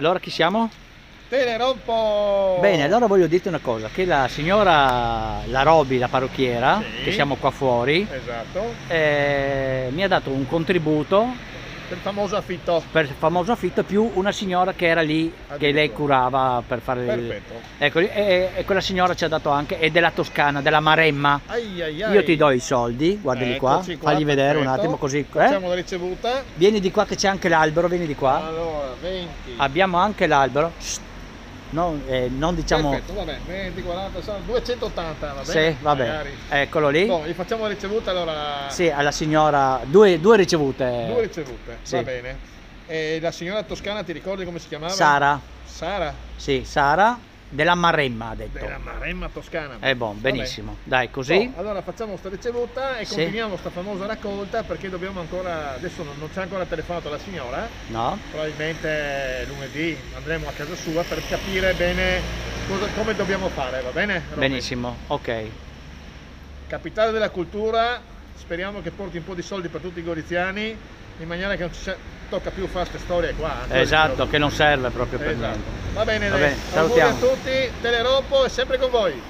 Allora chi siamo? Te ne rompo! Bene, allora voglio dirti una cosa, che la signora La Robi, la parrucchiera, Sì. che siamo qua fuori, Esatto, eh, mi ha dato un contributo per il famoso affitto. per il famoso affitto più una signora che era lì, che lei curava per fare il... Perfetto. Ecco, e, e quella signora ci ha dato anche, è della Toscana, della Maremma. Ai, ai, ai. Io ti do i soldi, guardali qua, Eccoci qua, fagli vedere un perfetto. attimo così. eh? Facciamo la ricevuta. Vieni di qua che c'è anche l'albero, vieni di qua. Allora, 20. Abbiamo anche l'albero. Shh. Non, eh, non diciamo... Perfetto, vabbè, 20, 40, sono 280, va bene? Sì, vabbè. Magari. Eccolo lì. No, gli facciamo la ricevuta allora. Sì, alla signora, due, due ricevute. Due ricevute, Sì. va bene. E la signora toscana ti ricordi come si chiamava? Sara, Sara, sì, Sara della Maremma ha detto. della Maremma toscana. Eh buon, Vabbè. benissimo. Dai, così. Oh, allora facciamo sta ricevuta e Sì. continuiamo sta famosa raccolta perché dobbiamo ancora, adesso non, non c'è ancora telefonato la signora, No? probabilmente lunedì andremo a casa sua per capire bene cosa- come dobbiamo fare, va bene? Robby? Benissimo, ok. Capitale della cultura, speriamo che porti un po' di soldi per tutti i goriziani in maniera che non ci sia- tocca più fare queste storie qua. di Esatto, che non serve proprio per Esatto. niente. Va bene, Va bene, Auguri a salutiamo. tutti, Teleropo è sempre con voi.